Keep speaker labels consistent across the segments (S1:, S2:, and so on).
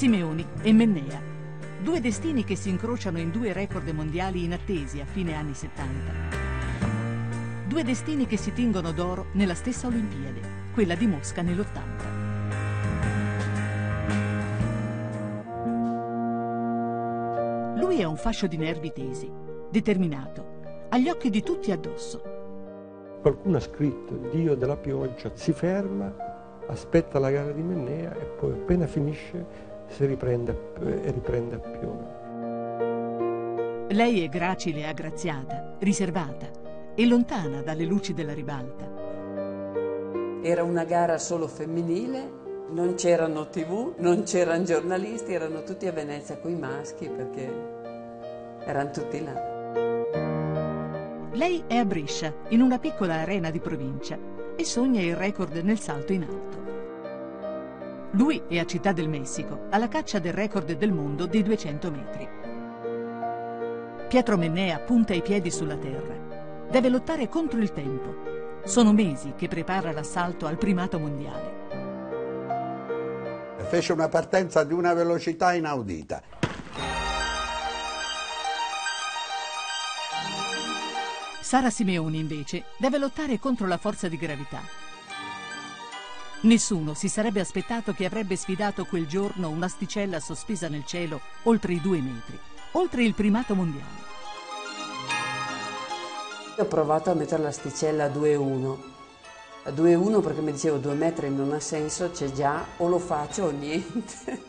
S1: Simeoni e Mennea. Due destini che si incrociano in due record mondiali inattesi a fine anni 70. Due destini che si tingono d'oro nella stessa Olimpiade, quella di Mosca nell'80. Lui è un fascio di nervi tesi, determinato, agli occhi di tutti addosso.
S2: Qualcuno ha scritto, Dio della pioggia si ferma, aspetta la gara di Mennea e poi appena finisce si riprende e riprende a piovere.
S1: Lei è gracile e aggraziata, riservata e lontana dalle luci della ribalta.
S3: Era una gara solo femminile, non c'erano tv, non c'erano giornalisti, erano tutti a Venezia coi maschi perché erano tutti là.
S1: Lei è a Brescia, in una piccola arena di provincia, e sogna il record nel salto in alto. Lui è a Città del Messico, alla caccia del record del mondo dei 200 metri. Pietro Mennea punta i piedi sulla terra. Deve lottare contro il tempo. Sono mesi che prepara l'assalto al primato mondiale.
S4: Fece una partenza di una velocità inaudita.
S1: Sara Simeoni, invece, deve lottare contro la forza di gravità. Nessuno si sarebbe aspettato che avrebbe sfidato quel giorno un'asticella sospesa nel cielo oltre i due metri, oltre il primato mondiale.
S3: Ho provato a mettere l'asticella a 2,1. A 2,1 perché mi dicevo due metri non ha senso, c'è già, o lo faccio o niente.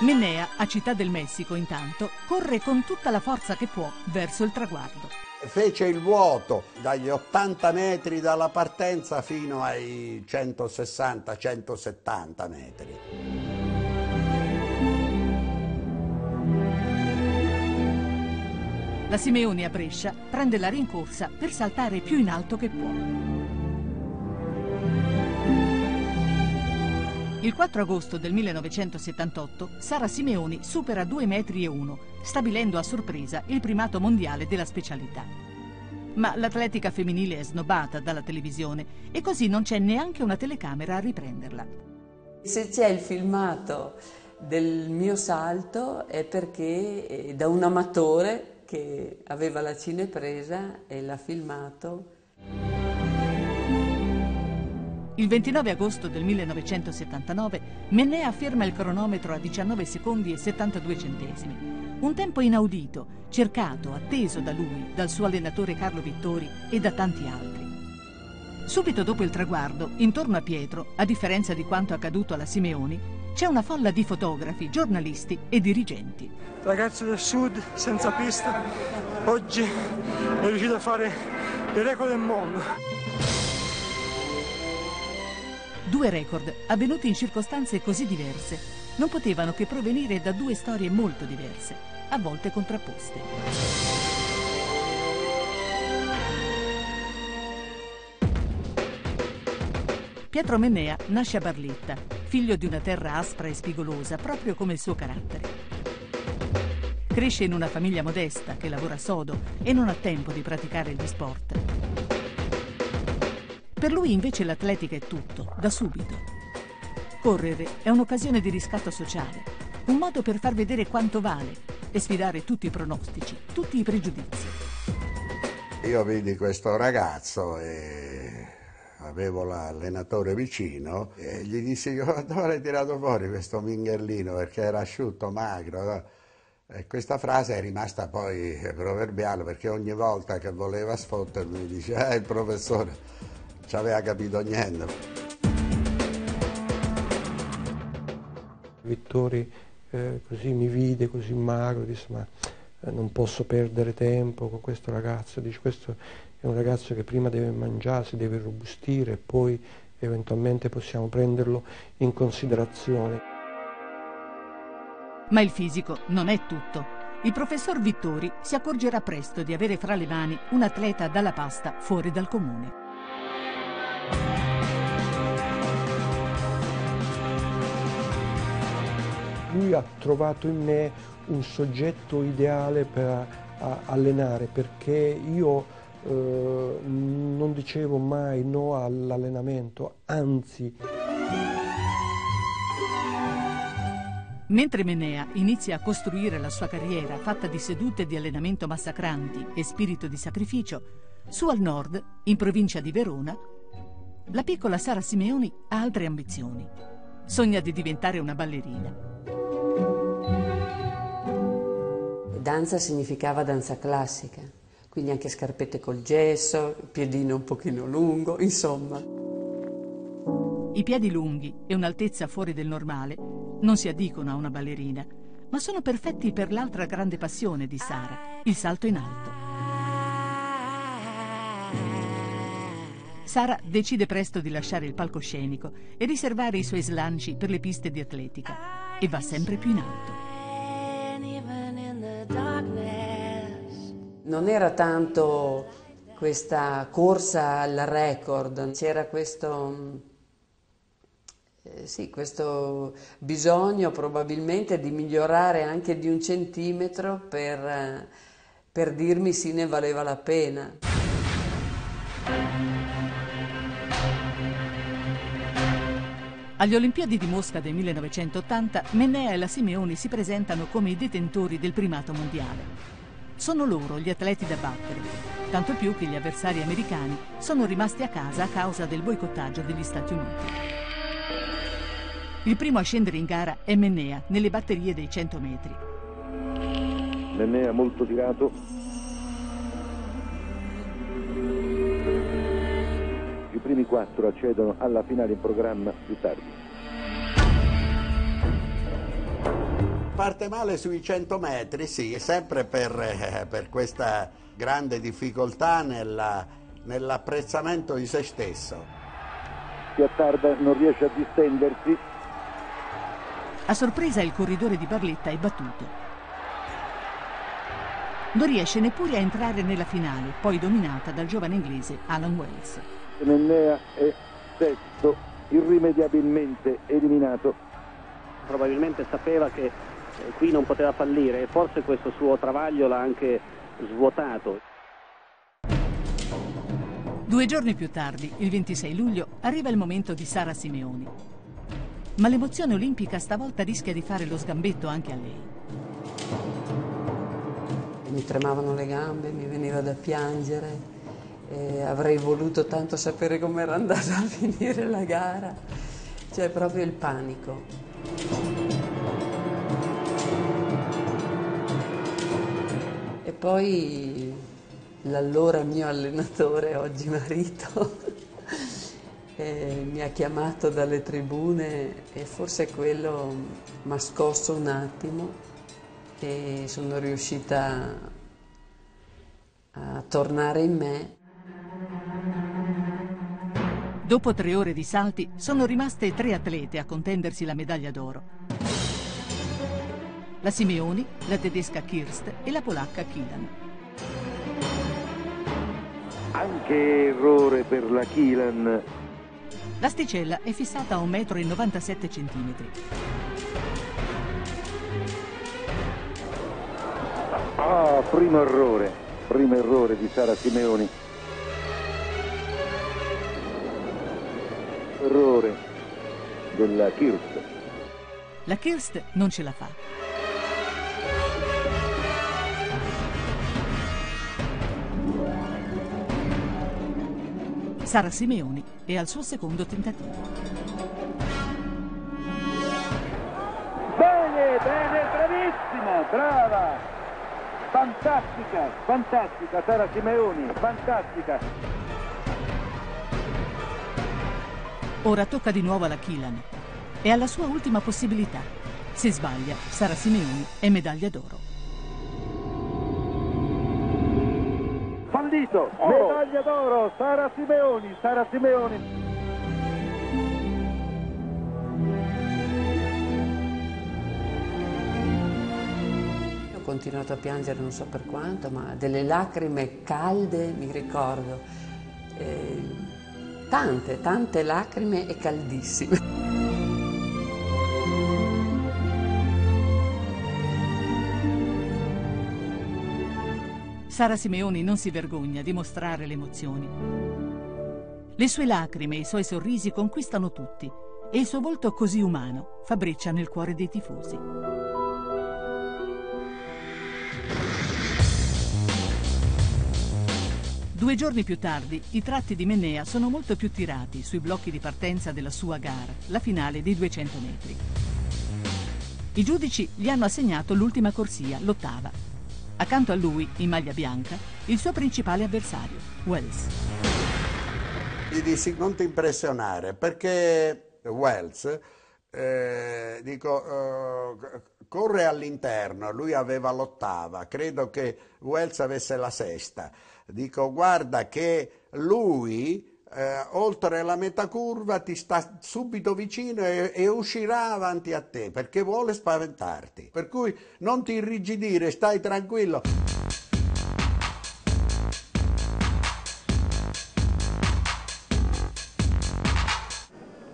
S1: Mennea, a Città del Messico, intanto, corre con tutta la forza che può verso il traguardo
S4: fece il vuoto dagli 80 metri dalla partenza fino ai 160-170 metri.
S1: La Simeoni a Brescia prende la rincorsa per saltare più in alto che può. Il 4 agosto del 1978 Sara Simeoni supera 2 metri 1, stabilendo a sorpresa il primato mondiale della specialità. Ma l'atletica femminile è snobbata dalla televisione e così non c'è neanche una telecamera a riprenderla.
S3: Se c'è il filmato del mio salto è perché è da un amatore che aveva la cinepresa e l'ha filmato
S1: il 29 agosto del 1979 Mennea ferma il cronometro a 19 secondi e 72 centesimi. Un tempo inaudito, cercato, atteso da lui, dal suo allenatore Carlo Vittori e da tanti altri. Subito dopo il traguardo, intorno a Pietro, a differenza di quanto accaduto alla Simeoni, c'è una folla di fotografi, giornalisti e dirigenti.
S2: Ragazzo del sud, senza pista, oggi è riuscito a fare il record del mondo.
S1: Due record avvenuti in circostanze così diverse non potevano che provenire da due storie molto diverse, a volte contrapposte. Pietro Mennea nasce a Barletta, figlio di una terra aspra e spigolosa, proprio come il suo carattere. Cresce in una famiglia modesta che lavora sodo e non ha tempo di praticare gli sport. Per lui invece l'atletica è tutto, da subito. Correre è un'occasione di riscatto sociale, un modo per far vedere quanto vale e sfidare tutti i pronostici, tutti i pregiudizi.
S4: Io vidi questo ragazzo e avevo l'allenatore vicino e gli dissi dove hai tirato fuori questo mingherlino perché era asciutto, magro. E questa frase è rimasta poi proverbiale perché ogni volta che voleva sfottermi diceva eh, il professore ci aveva capito niente.
S2: Vittori eh, così mi vide così magro, disse ma eh, non posso perdere tempo con questo ragazzo, dice questo è un ragazzo che prima deve mangiare, si deve robustire e poi eventualmente possiamo prenderlo in considerazione.
S1: Ma il fisico non è tutto. Il professor Vittori si accorgerà presto di avere fra le mani un atleta dalla pasta fuori dal comune.
S2: Lui ha trovato in me un soggetto ideale per allenare perché io eh, non dicevo mai no all'allenamento, anzi...
S1: Mentre Menea inizia a costruire la sua carriera fatta di sedute di allenamento massacranti e spirito di sacrificio, su al nord, in provincia di Verona, la piccola Sara Simeoni ha altre ambizioni. Sogna di diventare una ballerina.
S3: Danza significava danza classica, quindi anche scarpette col gesso, piedino un pochino lungo, insomma.
S1: I piedi lunghi e un'altezza fuori del normale non si addicono a una ballerina, ma sono perfetti per l'altra grande passione di Sara, il salto in alto. Sara decide presto di lasciare il palcoscenico e riservare i suoi slanci per le piste di atletica e va sempre più in alto.
S3: Non era tanto questa corsa al record, c'era questo, eh, sì, questo bisogno probabilmente di migliorare anche di un centimetro per, eh, per dirmi sì ne valeva la pena.
S1: Agli Olimpiadi di Mosca del 1980, Mennea e la Simeoni si presentano come i detentori del primato mondiale. Sono loro gli atleti da battere, tanto più che gli avversari americani sono rimasti a casa a causa del boicottaggio degli Stati Uniti. Il primo a scendere in gara è Mennea nelle batterie dei 100 metri.
S5: Mennea molto tirato. Primi quattro accedono alla finale in programma più tardi.
S4: parte male sui 100 metri, sì, sempre per, eh, per questa grande difficoltà nella, nell'apprezzamento di se stesso.
S5: Si attarda, non riesce a distendersi.
S1: A sorpresa il corridore di Barletta è battuto. Non riesce neppure a entrare nella finale, poi dominata dal giovane inglese Alan Wells.
S5: Mennea è sesto, irrimediabilmente eliminato.
S6: Probabilmente sapeva che qui non poteva fallire e forse questo suo travaglio l'ha anche svuotato.
S1: Due giorni più tardi, il 26 luglio, arriva il momento di Sara Simeoni. Ma l'emozione olimpica stavolta rischia di fare lo sgambetto anche a lei.
S3: Mi tremavano le gambe, mi veniva da piangere, avrei voluto tanto sapere com'era andata a finire la gara, cioè proprio il panico. poi l'allora mio allenatore, oggi marito, eh, mi ha chiamato dalle tribune e forse quello mi ha scosso un attimo e sono riuscita a tornare in me.
S1: Dopo tre ore di salti sono rimaste tre atlete a contendersi la medaglia d'oro la Simeoni, la tedesca Kirst e la polacca Kilan.
S5: Anche errore per la Kilan.
S1: L'asticella è fissata a 1,97 m.
S5: Ah, primo errore, primo errore di Sara Simeoni. Errore della Kirst.
S1: La Kirst non ce la fa. Sara Simeoni è al suo secondo tentativo.
S5: Bene, bene, bravissima, brava! Fantastica, fantastica Sara Simeoni, fantastica!
S1: Ora tocca di nuovo alla Kilan. È alla sua ultima possibilità. Se sbaglia, Sara Simeoni è medaglia d'oro.
S5: fallito, medaglia d'oro, Sara Simeoni, Sara Simeoni.
S3: Continuato a piangere non so per quanto, ma delle lacrime calde, mi ricordo, eh, tante, tante lacrime e caldissime.
S1: Sara Simeoni non si vergogna di mostrare le emozioni. Le sue lacrime e i suoi sorrisi conquistano tutti e il suo volto così umano fabbriccia nel cuore dei tifosi. Due giorni più tardi, i tratti di Mennea sono molto più tirati sui blocchi di partenza della sua gara, la finale dei 200 metri. I giudici gli hanno assegnato l'ultima corsia, l'ottava. Accanto a lui, in maglia bianca, il suo principale avversario, Wells.
S4: Gli dissi non ti impressionare perché Wells, eh, dico, eh, corre all'interno, lui aveva l'ottava, credo che Wells avesse la sesta. Dico guarda che lui eh, oltre la metà curva ti sta subito vicino e, e, uscirà avanti a te perché vuole spaventarti. Per cui non ti irrigidire, stai tranquillo.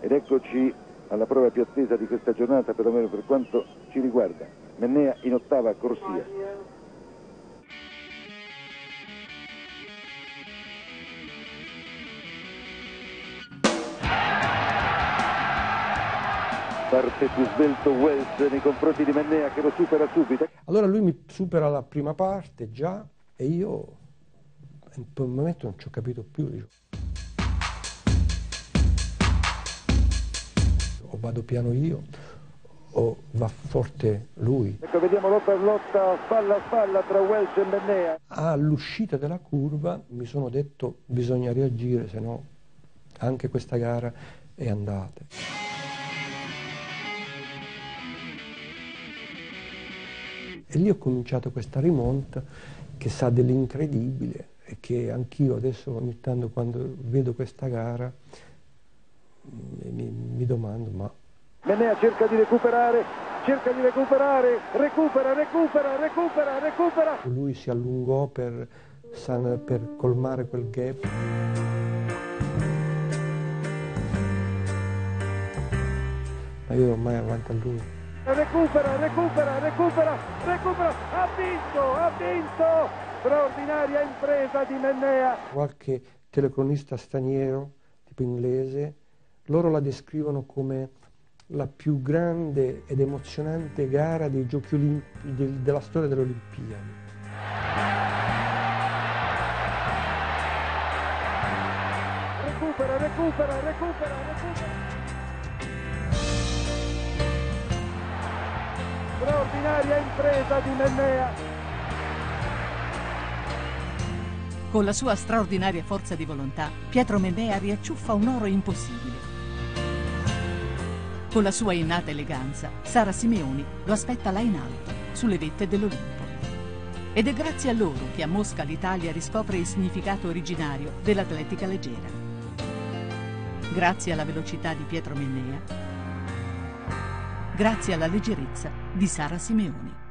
S5: Ed eccoci alla prova più attesa di questa giornata, perlomeno per quanto ci riguarda. Mennea in ottava corsia. Parte più svelto Wells nei confronti di Mennea che lo supera subito.
S2: Allora lui mi supera la prima parte già e io in quel momento non ci ho capito più. Dico. O vado piano io o va forte lui.
S5: Ecco, vediamo lotta a lotta, spalla a spalla tra Wells e Mennea.
S2: All'uscita della curva mi sono detto bisogna reagire, se no anche questa gara è andata. E lì ho cominciato questa rimonta che sa dell'incredibile e che anch'io adesso ogni tanto quando vedo questa gara mi, mi domando ma...
S5: Menea cerca di recuperare, cerca di recuperare, recupera, recupera, recupera, recupera.
S2: Lui si allungò per, per colmare quel gap. Ma io ormai avanti a lui
S5: recupera, recupera, recupera, recupera, ha vinto, ha vinto, straordinaria impresa di Mennea.
S2: Qualche telecronista straniero, tipo inglese, loro la descrivono come la più grande ed emozionante gara dei giochi olimpici della storia delle Olimpiadi.
S5: Recupera, recupera, recupera, recupera. Straordinaria impresa di Mennea.
S1: Con la sua straordinaria forza di volontà, Pietro Mennea riacciuffa un oro impossibile. Con la sua innata eleganza, Sara Simeoni lo aspetta là in alto, sulle vette dell'Olimpo. Ed è grazie a loro che a Mosca l'Italia riscopre il significato originario dell'atletica leggera. Grazie alla velocità di Pietro Mennea, grazie alla leggerezza di Sara Simeoni.